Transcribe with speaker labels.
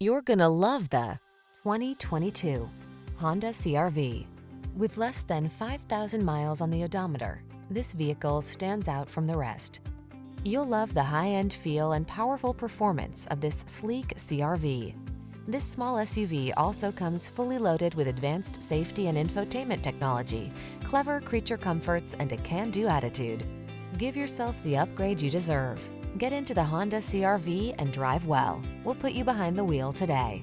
Speaker 1: You're gonna love the 2022 Honda CRV. With less than 5,000 miles on the odometer, this vehicle stands out from the rest. You'll love the high-end feel and powerful performance of this sleek CRV. This small SUV also comes fully loaded with advanced safety and infotainment technology, clever creature comforts, and a can-do attitude. Give yourself the upgrade you deserve. Get into the Honda CRV and drive well. We'll put you behind the wheel today.